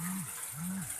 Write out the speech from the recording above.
Mm-hmm.